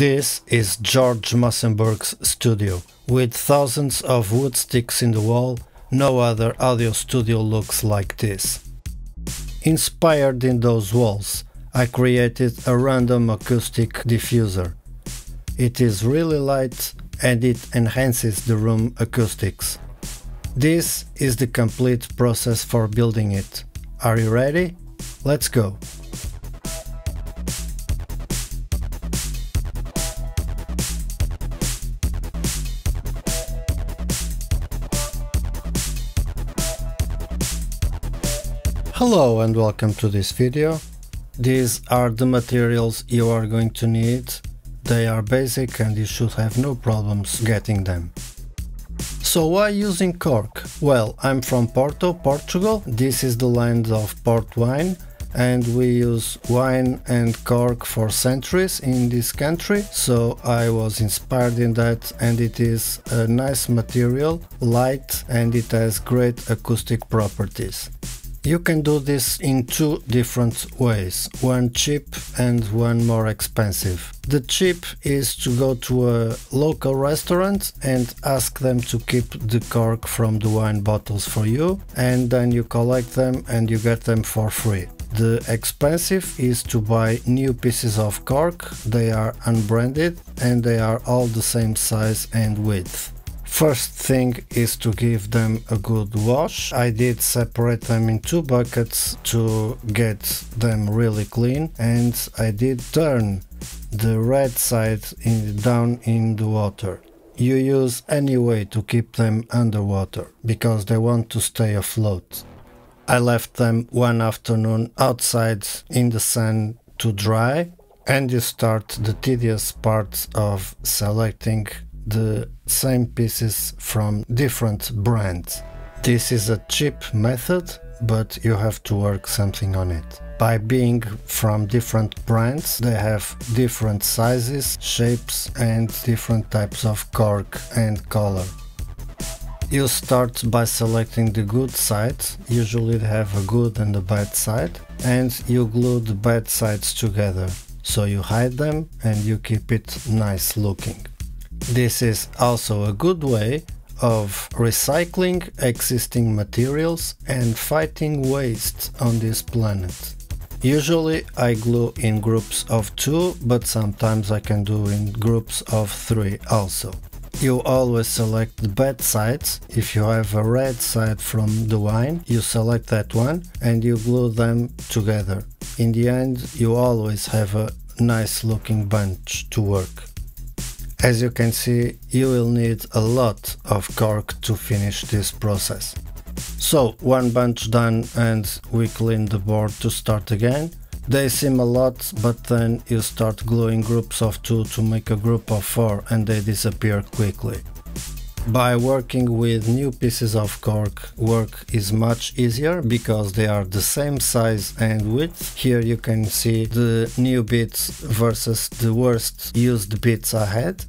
This is George Massenburg's studio. With thousands of wood sticks in the wall, no other audio studio looks like this. Inspired in those walls, I created a random acoustic diffuser. It is really light and it enhances the room acoustics. This is the complete process for building it. Are you ready? Let's go! Hello and welcome to this video. These are the materials you are going to need. They are basic and you should have no problems getting them. So why using cork? Well, I'm from Porto, Portugal. This is the land of port wine and we use wine and cork for centuries in this country so I was inspired in that and it is a nice material, light and it has great acoustic properties. You can do this in two different ways, one cheap and one more expensive. The cheap is to go to a local restaurant and ask them to keep the cork from the wine bottles for you and then you collect them and you get them for free. The expensive is to buy new pieces of cork, they are unbranded and they are all the same size and width. First thing is to give them a good wash. I did separate them in two buckets to get them really clean and I did turn the red side in, down in the water. You use any way to keep them underwater because they want to stay afloat. I left them one afternoon outside in the sun to dry and you start the tedious part of selecting the same pieces from different brands. This is a cheap method, but you have to work something on it. By being from different brands, they have different sizes, shapes and different types of cork and color. You start by selecting the good side, usually they have a good and a bad side, and you glue the bad sides together. So you hide them and you keep it nice looking. This is also a good way of recycling existing materials and fighting waste on this planet. Usually I glue in groups of two, but sometimes I can do in groups of three also. You always select the bad sides. If you have a red side from the wine, you select that one and you glue them together. In the end, you always have a nice looking bunch to work. As you can see, you will need a lot of cork to finish this process. So, one bunch done and we clean the board to start again. They seem a lot, but then you start gluing groups of two to make a group of four and they disappear quickly. By working with new pieces of cork, work is much easier because they are the same size and width. Here you can see the new bits versus the worst used bits I had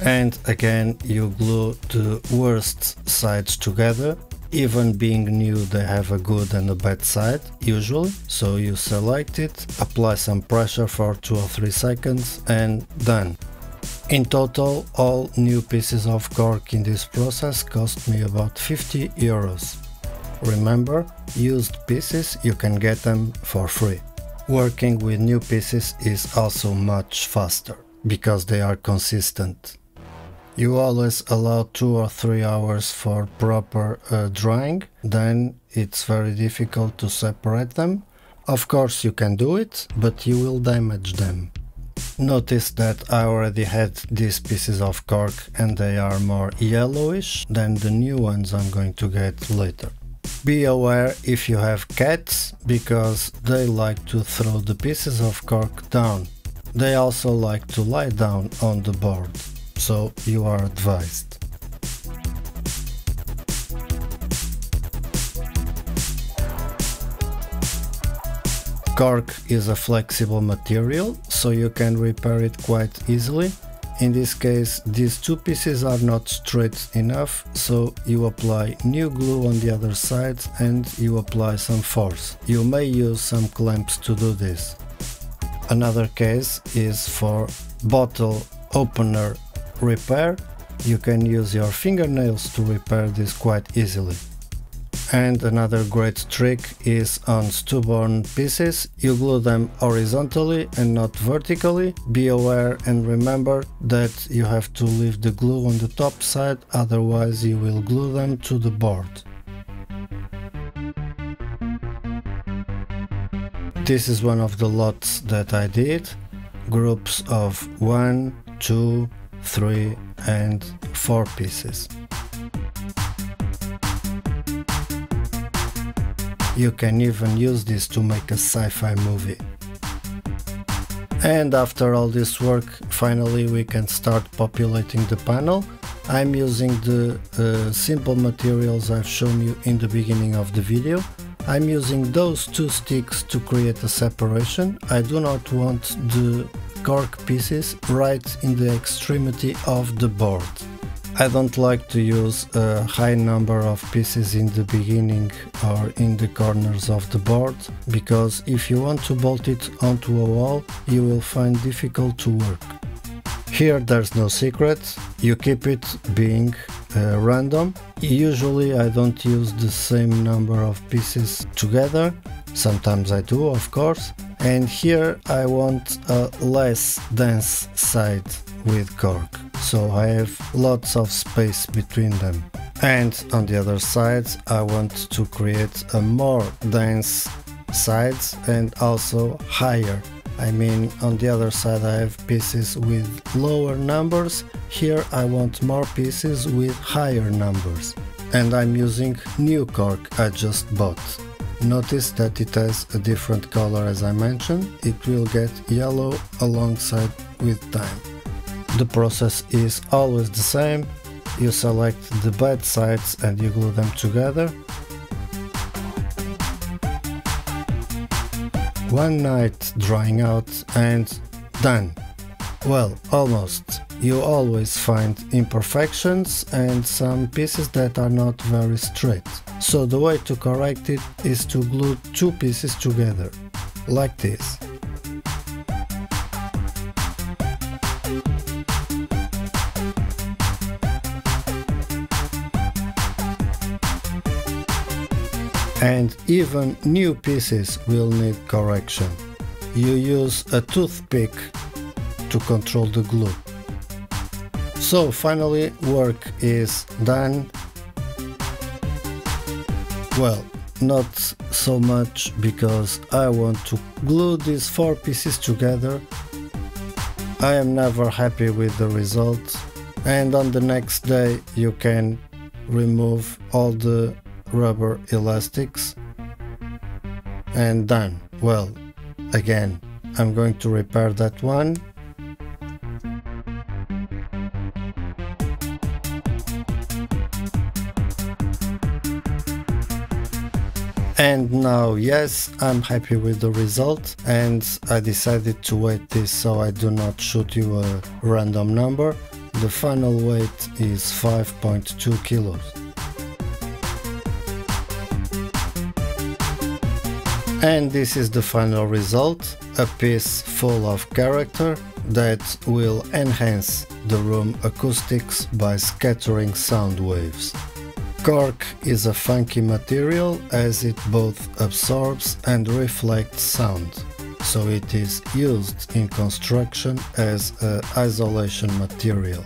and again you glue the worst sides together. Even being new they have a good and a bad side usually. So you select it apply some pressure for two or three seconds and done in total all new pieces of cork in this process cost me about 50 euros remember used pieces you can get them for free working with new pieces is also much faster because they are consistent. You always allow two or three hours for proper uh, drying, then it's very difficult to separate them. Of course you can do it, but you will damage them. Notice that I already had these pieces of cork and they are more yellowish than the new ones I'm going to get later. Be aware if you have cats because they like to throw the pieces of cork down they also like to lie down on the board, so you are advised. Cork is a flexible material, so you can repair it quite easily. In this case, these two pieces are not straight enough, so you apply new glue on the other side and you apply some force. You may use some clamps to do this. Another case is for bottle opener repair. You can use your fingernails to repair this quite easily. And another great trick is on stubborn pieces, you glue them horizontally and not vertically. Be aware and remember that you have to leave the glue on the top side, otherwise you will glue them to the board. This is one of the lots that I did, groups of 1, 2, 3 and 4 pieces. You can even use this to make a sci-fi movie. And after all this work, finally we can start populating the panel. I'm using the uh, simple materials I've shown you in the beginning of the video. I'm using those two sticks to create a separation. I do not want the cork pieces right in the extremity of the board. I don't like to use a high number of pieces in the beginning or in the corners of the board because if you want to bolt it onto a wall you will find difficult to work. Here there's no secret, you keep it being uh, random. Usually I don't use the same number of pieces together, sometimes I do of course, and here I want a less dense side with cork so I have lots of space between them. And on the other side I want to create a more dense sides and also higher. I mean on the other side I have pieces with lower numbers, here I want more pieces with higher numbers. And I'm using new cork I just bought. Notice that it has a different color as I mentioned, it will get yellow alongside with time. The process is always the same. You select the bad sides and you glue them together. One night drying out and done. Well, almost. You always find imperfections and some pieces that are not very straight. So the way to correct it is to glue two pieces together, like this. And even new pieces will need correction. You use a toothpick to control the glue. So finally work is done. Well, not so much because I want to glue these four pieces together. I am never happy with the result and on the next day you can remove all the rubber elastics and done. Well, again, I'm going to repair that one. And now, yes, I'm happy with the result and I decided to weight this so I do not shoot you a random number. The final weight is 5.2 kilos. And this is the final result, a piece full of character that will enhance the room acoustics by scattering sound waves. Cork is a funky material as it both absorbs and reflects sound, so it is used in construction as an isolation material.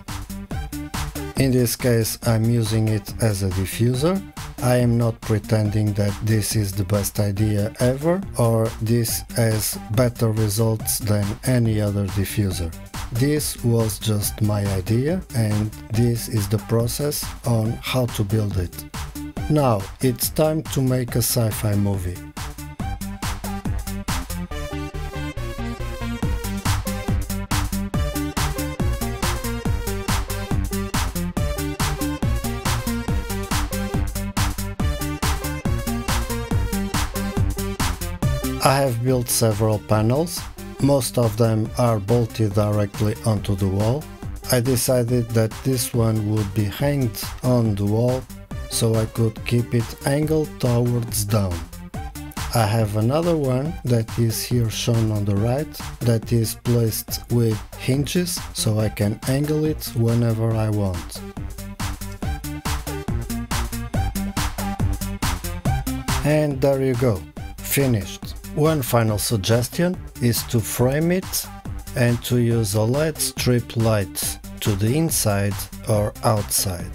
In this case I'm using it as a diffuser I am not pretending that this is the best idea ever or this has better results than any other diffuser. This was just my idea and this is the process on how to build it. Now it's time to make a sci-fi movie. Built several panels, most of them are bolted directly onto the wall. I decided that this one would be hanged on the wall so I could keep it angled towards down. I have another one that is here shown on the right that is placed with hinges so I can angle it whenever I want. And there you go, finished. One final suggestion is to frame it and to use a LED strip light to the inside or outside.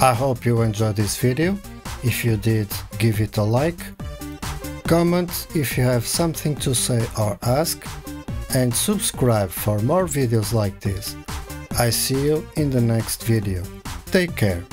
I hope you enjoyed this video. If you did, give it a like. Comment if you have something to say or ask. And subscribe for more videos like this. I see you in the next video. Take care.